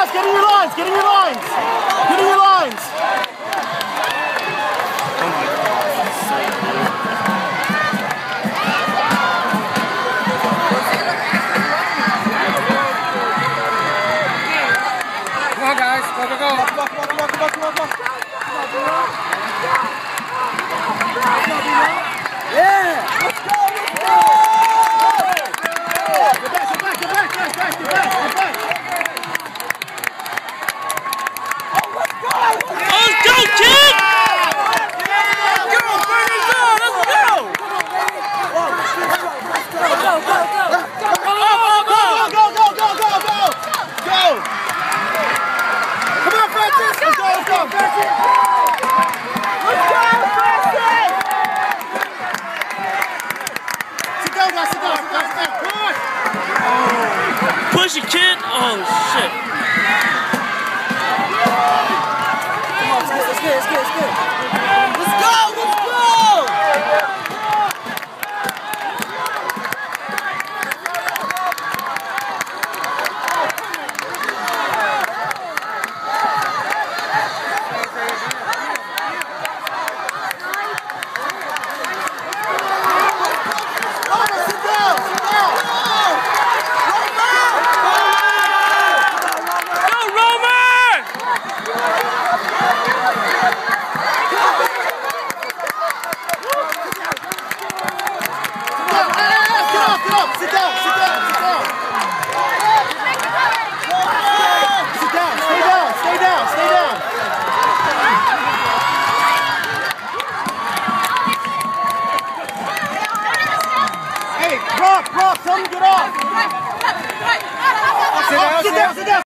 lines, get in your lines. Get in your lines. Come on, guys. Go, go, go. Come on, come on, come on, come on, come on, come on. Yeah! Let's go, let's go! Get back, get back, get back, get back, get back, get back. Let's go, kid! Go, Bernie, go, let's go! Go, go, go! Go, go, go, go, go, go! Go! Come on, Francis! Let's go, let's go, Francis! Let's go, Francis! Sit down, guys, sit down, sit down, sit down. Push! It, kid! Oh, shit. Let's go, let's let's. Let's let's go! up, Rob, tell him get off. Sit down, sit down.